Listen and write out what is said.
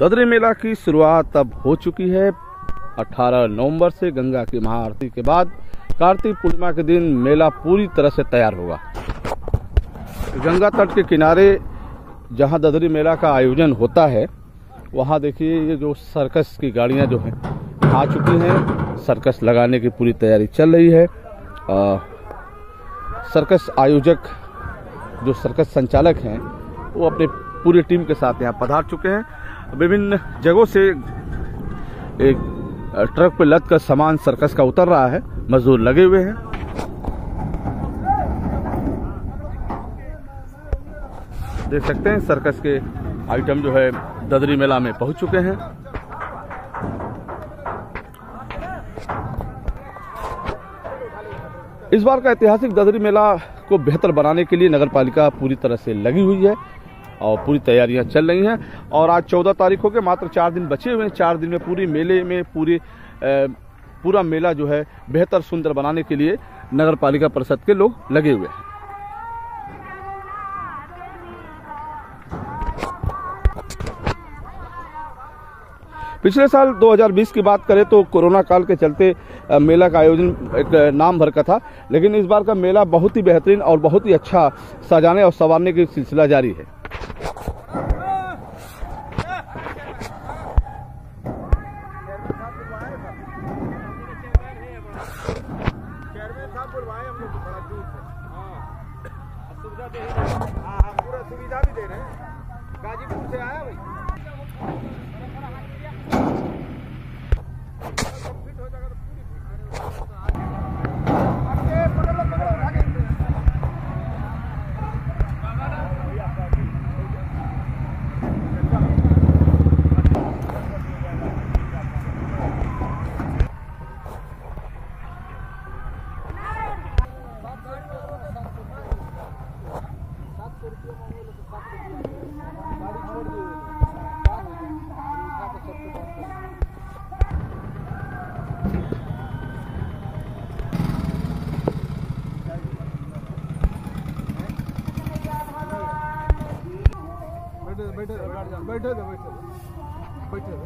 ददरी मेला की शुरुआत अब हो चुकी है। 18 नवंबर से गंगा की महाआरती के बाद कार्तिक पूर्णिमा के दिन मेला पूरी तरह से तैयार होगा। गंगा तट के किनारे जहाँ ददरी मेला का आयोजन होता है वहाँ देखिए ये जो सर्कस की गाड़ियाँ जो हैं आ चुकी हैं। सर्कस लगाने की पूरी तैयारी चल रही है। आ, सर्कस आयोजक जो सर्कस संचालक हैं वो अपने पूरी टीम के साथ यहाँ पधार चुके हैं। विभिन्न जगहों से एक ट्रक पे लद कर सामान सर्कस का उतर रहा है। मजदूर लगे हुए हैं। देख सकते हैं, सर्कस के आइटम जो है ददरी मेला में पहुँच चुके हैं। इस बार का ऐतिहासिक ददरी मेला को बेहतर बनाने के लिए नगर पालिका पूरी तरह से लगी हुई है। और पूरी तैयारियाँ चल रही हैं। और आज चौदह तारीख हो के मात्र चार दिन बचे हुए हैं। चार दिन में पूरी मेले में, पूरी पूरा मेला जो है बेहतर सुंदर बनाने के लिए नगर पालिका परिषद के लोग लगे हुए हैं। पिछले साल 2020 की बात करें तो कोरोना काल के चलते मेला का आयोजन एक नाम भर का था। लेकिन इस बार का मेला बहुत ही बेहतरीन और बहुत ही अच्छा सजाने और संवारने की सिलसिला जारी है। सुविधा भी दे रहे हैं। गाजीपुर से आया भाई बैठे बैठे बैठे बैठे